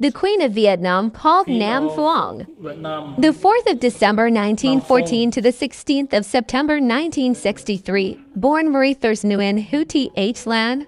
the Queen of Vietnam called Nam Phuong. The 4th of December 1914 to the 16th of September 1963, born Marie Thurs Nguyen Hu T H Lan,